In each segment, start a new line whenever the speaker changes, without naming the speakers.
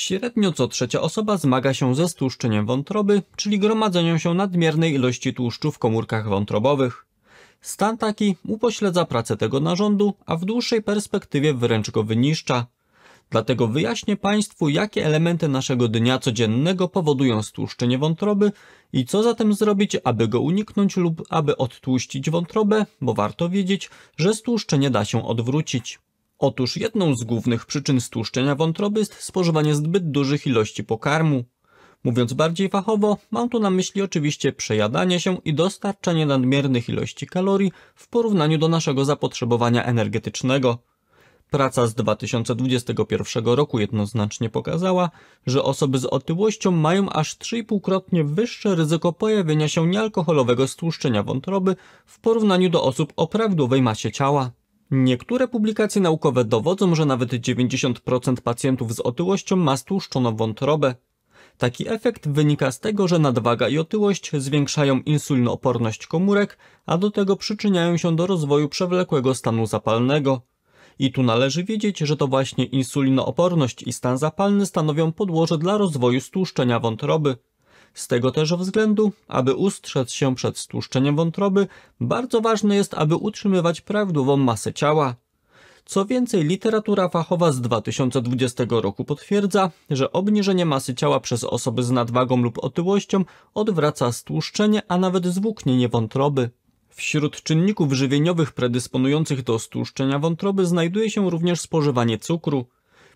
Średnio co trzecia osoba zmaga się ze stłuszczeniem wątroby, czyli gromadzeniem się nadmiernej ilości tłuszczu w komórkach wątrobowych. Stan taki upośledza pracę tego narządu, a w dłuższej perspektywie wręcz go wyniszcza. Dlatego wyjaśnię Państwu, jakie elementy naszego dnia codziennego powodują stłuszczenie wątroby i co zatem zrobić, aby go uniknąć lub aby odtłuścić wątrobę, bo warto wiedzieć, że stłuszczenie da się odwrócić. Otóż jedną z głównych przyczyn stłuszczenia wątroby jest spożywanie zbyt dużych ilości pokarmu. Mówiąc bardziej fachowo, mam tu na myśli oczywiście przejadanie się i dostarczanie nadmiernych ilości kalorii w porównaniu do naszego zapotrzebowania energetycznego. Praca z 2021 roku jednoznacznie pokazała, że osoby z otyłością mają aż 3,5-krotnie wyższe ryzyko pojawienia się niealkoholowego stłuszczenia wątroby w porównaniu do osób o prawidłowej masie ciała. Niektóre publikacje naukowe dowodzą, że nawet 90% pacjentów z otyłością ma stłuszczoną wątrobę. Taki efekt wynika z tego, że nadwaga i otyłość zwiększają insulinooporność komórek, a do tego przyczyniają się do rozwoju przewlekłego stanu zapalnego. I tu należy wiedzieć, że to właśnie insulinooporność i stan zapalny stanowią podłoże dla rozwoju stłuszczenia wątroby. Z tego też względu, aby ustrzec się przed stłuszczeniem wątroby, bardzo ważne jest, aby utrzymywać prawidłową masę ciała. Co więcej, literatura fachowa z 2020 roku potwierdza, że obniżenie masy ciała przez osoby z nadwagą lub otyłością odwraca stłuszczenie, a nawet zwłóknienie wątroby. Wśród czynników żywieniowych predysponujących do stłuszczenia wątroby znajduje się również spożywanie cukru.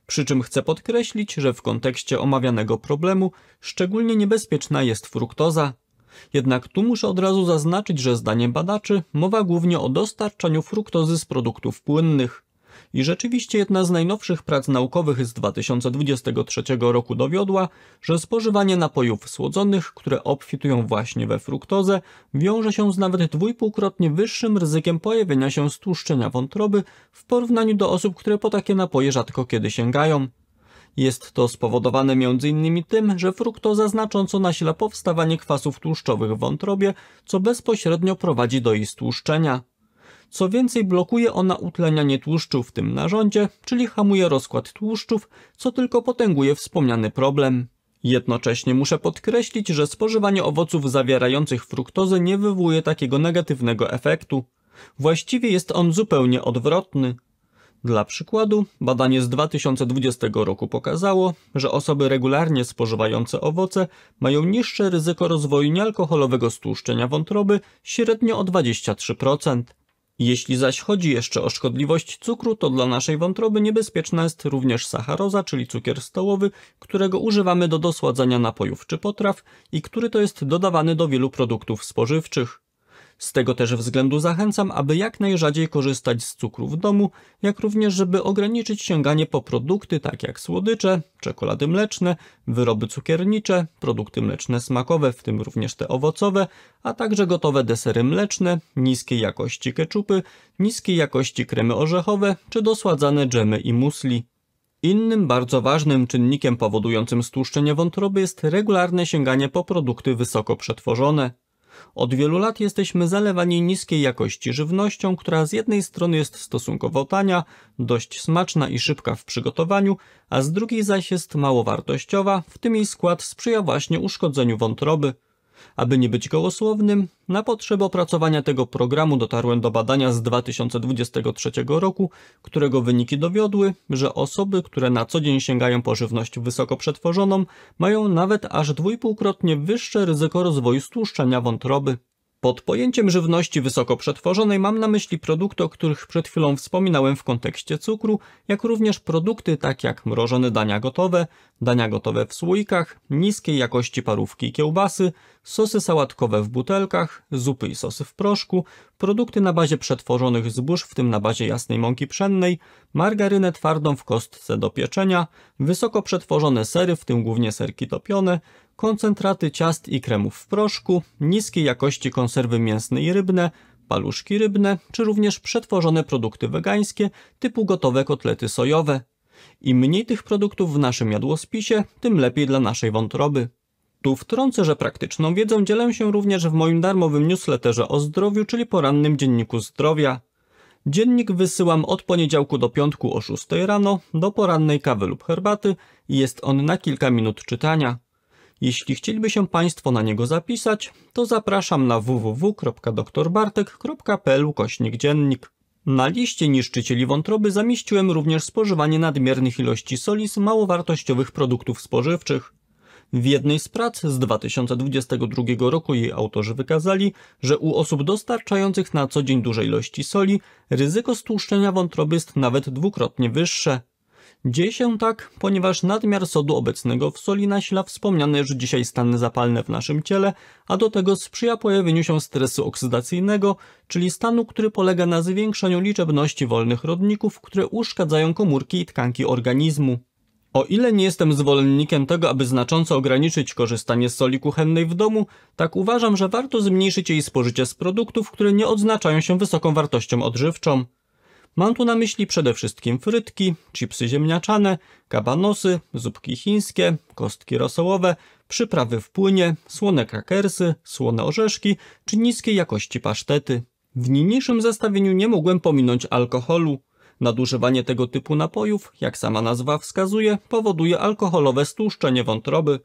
Przy czym chcę podkreślić, że w kontekście omawianego problemu szczególnie niebezpieczna jest fruktoza. Jednak tu muszę od razu zaznaczyć, że zdaniem badaczy mowa głównie o dostarczaniu fruktozy z produktów płynnych. I rzeczywiście jedna z najnowszych prac naukowych z 2023 roku dowiodła, że spożywanie napojów słodzonych, które obfitują właśnie we fruktozę, wiąże się z nawet dwójpółkrotnie wyższym ryzykiem pojawienia się stłuszczenia wątroby w porównaniu do osób, które po takie napoje rzadko kiedy sięgają. Jest to spowodowane m.in. tym, że fruktoza znacząco nasila powstawanie kwasów tłuszczowych w wątrobie, co bezpośrednio prowadzi do jej stłuszczenia. Co więcej, blokuje ona utlenianie tłuszczu w tym narządzie, czyli hamuje rozkład tłuszczów, co tylko potęguje wspomniany problem. Jednocześnie muszę podkreślić, że spożywanie owoców zawierających fruktozę nie wywołuje takiego negatywnego efektu. Właściwie jest on zupełnie odwrotny. Dla przykładu, badanie z 2020 roku pokazało, że osoby regularnie spożywające owoce mają niższe ryzyko rozwoju niealkoholowego stłuszczenia wątroby średnio o 23%. Jeśli zaś chodzi jeszcze o szkodliwość cukru, to dla naszej wątroby niebezpieczna jest również sacharoza, czyli cukier stołowy, którego używamy do dosładzania napojów czy potraw i który to jest dodawany do wielu produktów spożywczych. Z tego też względu zachęcam, aby jak najrzadziej korzystać z cukru w domu, jak również żeby ograniczyć sięganie po produkty tak jak słodycze, czekolady mleczne, wyroby cukiernicze, produkty mleczne smakowe, w tym również te owocowe, a także gotowe desery mleczne, niskiej jakości keczupy, niskiej jakości kremy orzechowe czy dosładzane dżemy i musli. Innym bardzo ważnym czynnikiem powodującym stłuszczenie wątroby jest regularne sięganie po produkty wysoko przetworzone. Od wielu lat jesteśmy zalewani niskiej jakości żywnością, która z jednej strony jest stosunkowo tania, dość smaczna i szybka w przygotowaniu, a z drugiej zaś jest mało wartościowa, w tym jej skład sprzyja właśnie uszkodzeniu wątroby. Aby nie być gołosłownym, na potrzeby opracowania tego programu dotarłem do badania z 2023 roku, którego wyniki dowiodły, że osoby, które na co dzień sięgają po żywność wysoko przetworzoną, mają nawet aż dwójpółkrotnie wyższe ryzyko rozwoju stłuszczenia wątroby. Pod pojęciem żywności wysoko przetworzonej mam na myśli produkty, o których przed chwilą wspominałem w kontekście cukru, jak również produkty takie jak mrożone dania gotowe, dania gotowe w słoikach, niskiej jakości parówki i kiełbasy, sosy sałatkowe w butelkach, zupy i sosy w proszku, produkty na bazie przetworzonych zbóż, w tym na bazie jasnej mąki pszennej, margarynę twardą w kostce do pieczenia, wysoko przetworzone sery, w tym głównie serki topione, koncentraty ciast i kremów w proszku, niskiej jakości konserwy mięsne i rybne, paluszki rybne, czy również przetworzone produkty wegańskie typu gotowe kotlety sojowe. Im mniej tych produktów w naszym jadłospisie, tym lepiej dla naszej wątroby. Tu wtrącę, że praktyczną wiedzą dzielę się również w moim darmowym newsletterze o zdrowiu, czyli porannym dzienniku zdrowia. Dziennik wysyłam od poniedziałku do piątku o 6 rano do porannej kawy lub herbaty i jest on na kilka minut czytania. Jeśli chcieliby się Państwo na niego zapisać, to zapraszam na www.doktorbartek.pl kośnik dziennik. Na liście niszczycieli wątroby zamieściłem również spożywanie nadmiernych ilości soli z małowartościowych produktów spożywczych. W jednej z prac z 2022 roku jej autorzy wykazali, że u osób dostarczających na co dzień duże ilości soli ryzyko stłuszczenia wątroby jest nawet dwukrotnie wyższe. Dzieje się tak, ponieważ nadmiar sodu obecnego w soli nasila wspomniane już dzisiaj stany zapalne w naszym ciele, a do tego sprzyja pojawieniu się stresu oksydacyjnego, czyli stanu, który polega na zwiększeniu liczebności wolnych rodników, które uszkadzają komórki i tkanki organizmu. O ile nie jestem zwolennikiem tego, aby znacząco ograniczyć korzystanie z soli kuchennej w domu, tak uważam, że warto zmniejszyć jej spożycie z produktów, które nie odznaczają się wysoką wartością odżywczą. Mam tu na myśli przede wszystkim frytki, chipsy ziemniaczane, kabanosy, zupki chińskie, kostki rosołowe, przyprawy w płynie, słone krakersy, słone orzeszki czy niskiej jakości pasztety. W niniejszym zestawieniu nie mogłem pominąć alkoholu. Nadużywanie tego typu napojów, jak sama nazwa wskazuje, powoduje alkoholowe stłuszczenie wątroby.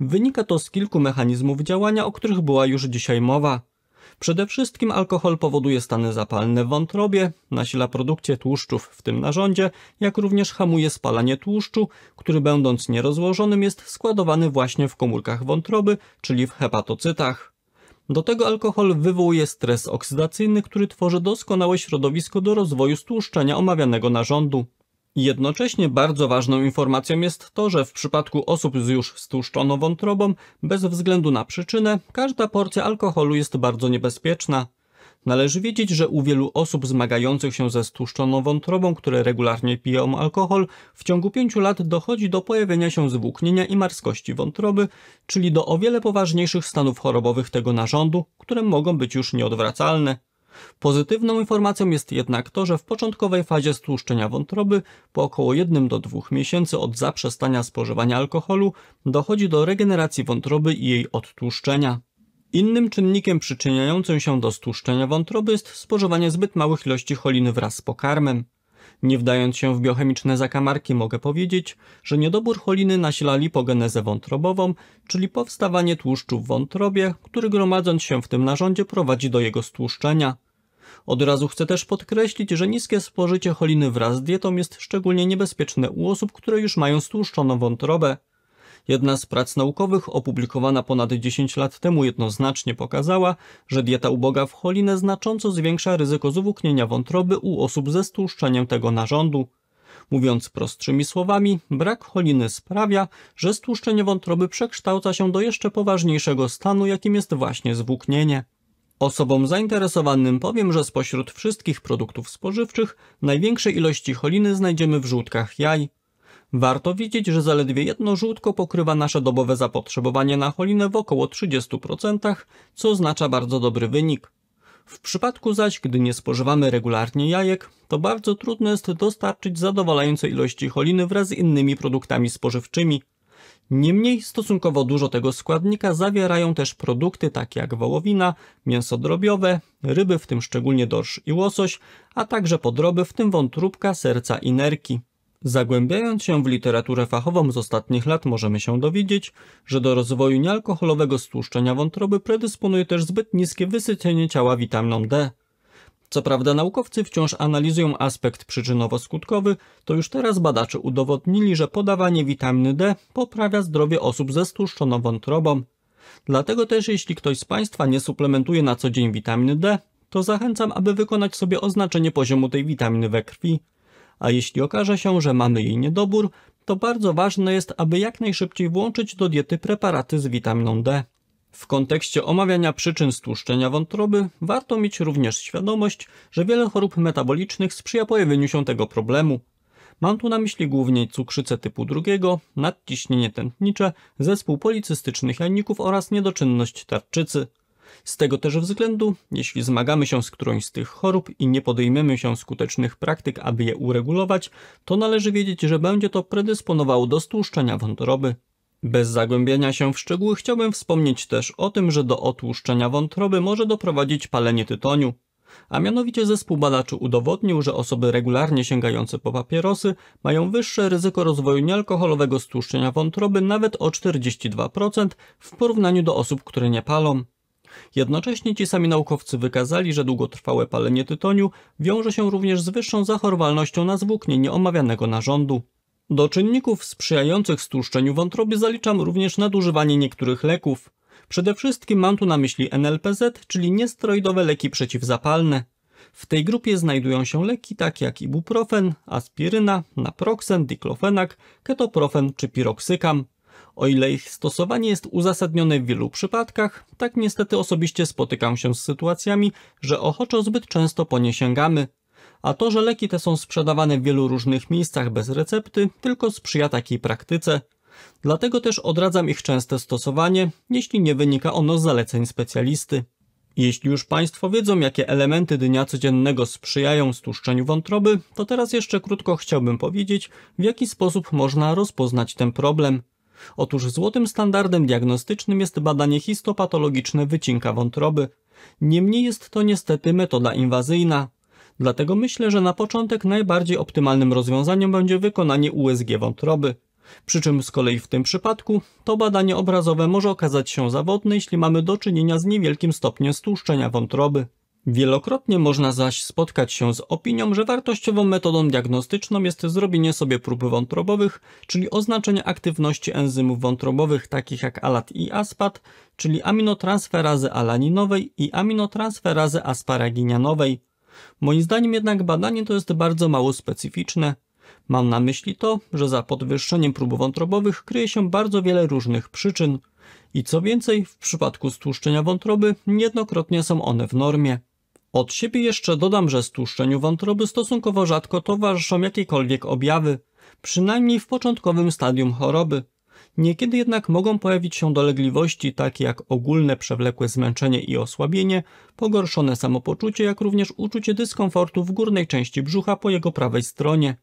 Wynika to z kilku mechanizmów działania, o których była już dzisiaj mowa. Przede wszystkim alkohol powoduje stany zapalne w wątrobie, nasila produkcję tłuszczów w tym narządzie, jak również hamuje spalanie tłuszczu, który będąc nierozłożonym jest składowany właśnie w komórkach wątroby, czyli w hepatocytach. Do tego alkohol wywołuje stres oksydacyjny, który tworzy doskonałe środowisko do rozwoju stłuszczenia omawianego narządu. Jednocześnie bardzo ważną informacją jest to, że w przypadku osób z już stłuszczoną wątrobą, bez względu na przyczynę, każda porcja alkoholu jest bardzo niebezpieczna. Należy wiedzieć, że u wielu osób zmagających się ze stłuszczoną wątrobą, które regularnie piją alkohol, w ciągu 5 lat dochodzi do pojawienia się zwłóknienia i marskości wątroby, czyli do o wiele poważniejszych stanów chorobowych tego narządu, które mogą być już nieodwracalne. Pozytywną informacją jest jednak to, że w początkowej fazie stłuszczenia wątroby, po około 1 do 2 miesięcy od zaprzestania spożywania alkoholu, dochodzi do regeneracji wątroby i jej odtłuszczenia. Innym czynnikiem przyczyniającym się do stłuszczenia wątroby jest spożywanie zbyt małych ilości choliny wraz z pokarmem. Nie wdając się w biochemiczne zakamarki mogę powiedzieć, że niedobór choliny nasila lipogenezę wątrobową, czyli powstawanie tłuszczu w wątrobie, który gromadząc się w tym narządzie prowadzi do jego stłuszczenia. Od razu chcę też podkreślić, że niskie spożycie choliny wraz z dietą jest szczególnie niebezpieczne u osób, które już mają stłuszczoną wątrobę. Jedna z prac naukowych opublikowana ponad 10 lat temu jednoznacznie pokazała, że dieta uboga w cholinę znacząco zwiększa ryzyko zwłóknienia wątroby u osób ze stłuszczeniem tego narządu. Mówiąc prostszymi słowami, brak choliny sprawia, że stłuszczenie wątroby przekształca się do jeszcze poważniejszego stanu, jakim jest właśnie zwłóknienie. Osobom zainteresowanym powiem, że spośród wszystkich produktów spożywczych największej ilości choliny znajdziemy w żółtkach jaj. Warto wiedzieć, że zaledwie jedno żółtko pokrywa nasze dobowe zapotrzebowanie na cholinę w około 30%, co oznacza bardzo dobry wynik. W przypadku zaś, gdy nie spożywamy regularnie jajek, to bardzo trudno jest dostarczyć zadowalające ilości choliny wraz z innymi produktami spożywczymi. Niemniej stosunkowo dużo tego składnika zawierają też produkty takie jak wołowina, mięso drobiowe, ryby w tym szczególnie dorsz i łosoś, a także podroby w tym wątróbka, serca i nerki. Zagłębiając się w literaturę fachową z ostatnich lat możemy się dowiedzieć, że do rozwoju niealkoholowego stłuszczenia wątroby predysponuje też zbyt niskie wysycenie ciała witaminą D. Co prawda naukowcy wciąż analizują aspekt przyczynowo-skutkowy, to już teraz badacze udowodnili, że podawanie witaminy D poprawia zdrowie osób ze stłuszczoną wątrobą. Dlatego też jeśli ktoś z Państwa nie suplementuje na co dzień witaminy D, to zachęcam, aby wykonać sobie oznaczenie poziomu tej witaminy we krwi a jeśli okaże się, że mamy jej niedobór, to bardzo ważne jest, aby jak najszybciej włączyć do diety preparaty z witaminą D. W kontekście omawiania przyczyn stłuszczenia wątroby warto mieć również świadomość, że wiele chorób metabolicznych sprzyja pojawieniu się tego problemu. Mam tu na myśli głównie cukrzycę typu drugiego, nadciśnienie tętnicze, zespół policystycznych jajników oraz niedoczynność tarczycy. Z tego też względu, jeśli zmagamy się z którąś z tych chorób i nie podejmiemy się skutecznych praktyk, aby je uregulować, to należy wiedzieć, że będzie to predysponowało do stłuszczenia wątroby. Bez zagłębiania się w szczegóły chciałbym wspomnieć też o tym, że do otłuszczenia wątroby może doprowadzić palenie tytoniu. A mianowicie zespół badaczy udowodnił, że osoby regularnie sięgające po papierosy mają wyższe ryzyko rozwoju niealkoholowego stłuszczenia wątroby nawet o 42% w porównaniu do osób, które nie palą. Jednocześnie ci sami naukowcy wykazali, że długotrwałe palenie tytoniu wiąże się również z wyższą zachorowalnością na zwłóknienie omawianego narządu. Do czynników sprzyjających stłuszczeniu wątroby zaliczam również nadużywanie niektórych leków. Przede wszystkim mam tu na myśli NLPZ, czyli niesteroidowe leki przeciwzapalne. W tej grupie znajdują się leki takie jak ibuprofen, aspiryna, naproxen, diklofenak, ketoprofen czy piroksykam. O ile ich stosowanie jest uzasadnione w wielu przypadkach, tak niestety osobiście spotykam się z sytuacjami, że ochoczo zbyt często po nie sięgamy. A to, że leki te są sprzedawane w wielu różnych miejscach bez recepty, tylko sprzyja takiej praktyce. Dlatego też odradzam ich częste stosowanie, jeśli nie wynika ono z zaleceń specjalisty. Jeśli już Państwo wiedzą, jakie elementy dnia codziennego sprzyjają stłuszczeniu wątroby, to teraz jeszcze krótko chciałbym powiedzieć, w jaki sposób można rozpoznać ten problem. Otóż złotym standardem diagnostycznym jest badanie histopatologiczne wycinka wątroby. Niemniej jest to niestety metoda inwazyjna. Dlatego myślę, że na początek najbardziej optymalnym rozwiązaniem będzie wykonanie USG wątroby. Przy czym z kolei w tym przypadku to badanie obrazowe może okazać się zawodne, jeśli mamy do czynienia z niewielkim stopniem stłuszczenia wątroby. Wielokrotnie można zaś spotkać się z opinią, że wartościową metodą diagnostyczną jest zrobienie sobie prób wątrobowych, czyli oznaczenie aktywności enzymów wątrobowych takich jak ALAT i ASPAT, czyli aminotransferazy alaninowej i aminotransferazy asparaginianowej. Moim zdaniem jednak badanie to jest bardzo mało specyficzne. Mam na myśli to, że za podwyższeniem prób wątrobowych kryje się bardzo wiele różnych przyczyn. I co więcej, w przypadku stłuszczenia wątroby niejednokrotnie są one w normie. Od siebie jeszcze dodam, że stłuszczeniu wątroby stosunkowo rzadko towarzyszą jakiekolwiek objawy, przynajmniej w początkowym stadium choroby. Niekiedy jednak mogą pojawić się dolegliwości takie jak ogólne przewlekłe zmęczenie i osłabienie, pogorszone samopoczucie, jak również uczucie dyskomfortu w górnej części brzucha po jego prawej stronie.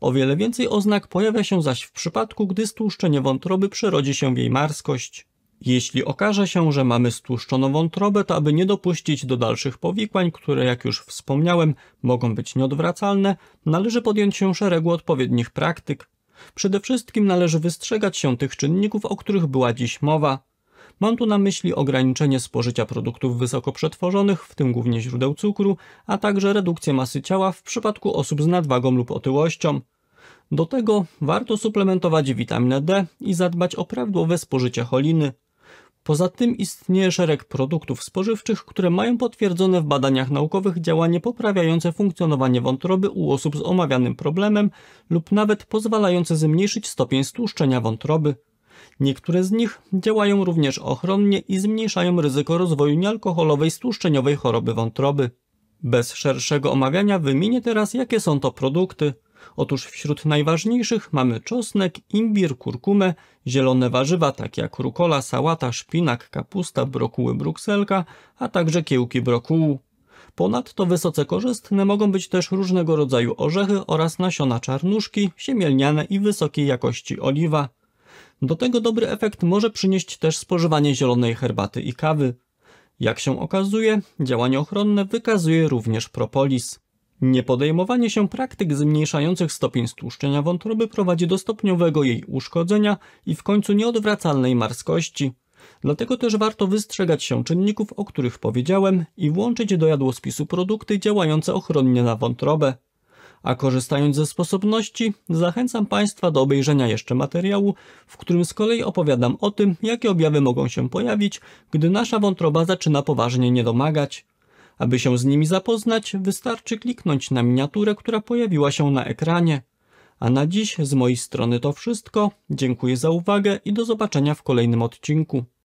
O wiele więcej oznak pojawia się zaś w przypadku, gdy stłuszczenie wątroby przerodzi się w jej marskość. Jeśli okaże się, że mamy stłuszczoną wątrobę, to aby nie dopuścić do dalszych powikłań, które jak już wspomniałem mogą być nieodwracalne, należy podjąć się szeregu odpowiednich praktyk. Przede wszystkim należy wystrzegać się tych czynników, o których była dziś mowa. Mam tu na myśli ograniczenie spożycia produktów wysoko przetworzonych, w tym głównie źródeł cukru, a także redukcję masy ciała w przypadku osób z nadwagą lub otyłością. Do tego warto suplementować witaminę D i zadbać o prawidłowe spożycie choliny. Poza tym istnieje szereg produktów spożywczych, które mają potwierdzone w badaniach naukowych działanie poprawiające funkcjonowanie wątroby u osób z omawianym problemem lub nawet pozwalające zmniejszyć stopień stłuszczenia wątroby. Niektóre z nich działają również ochronnie i zmniejszają ryzyko rozwoju niealkoholowej stłuszczeniowej choroby wątroby. Bez szerszego omawiania wymienię teraz jakie są to produkty – Otóż wśród najważniejszych mamy czosnek, imbir, kurkumę, zielone warzywa takie jak rukola, sałata, szpinak, kapusta, brokuły brukselka, a także kiełki brokułu. Ponadto wysoce korzystne mogą być też różnego rodzaju orzechy oraz nasiona czarnuszki, siemielniane i wysokiej jakości oliwa. Do tego dobry efekt może przynieść też spożywanie zielonej herbaty i kawy. Jak się okazuje, działanie ochronne wykazuje również propolis. Niepodejmowanie się praktyk zmniejszających stopień stłuszczenia wątroby prowadzi do stopniowego jej uszkodzenia i w końcu nieodwracalnej marskości. Dlatego też warto wystrzegać się czynników, o których powiedziałem i włączyć do jadłospisu produkty działające ochronnie na wątrobę. A korzystając ze sposobności, zachęcam Państwa do obejrzenia jeszcze materiału, w którym z kolei opowiadam o tym, jakie objawy mogą się pojawić, gdy nasza wątroba zaczyna poważnie niedomagać. Aby się z nimi zapoznać, wystarczy kliknąć na miniaturę, która pojawiła się na ekranie. A na dziś z mojej strony to wszystko. Dziękuję za uwagę i do zobaczenia w kolejnym odcinku.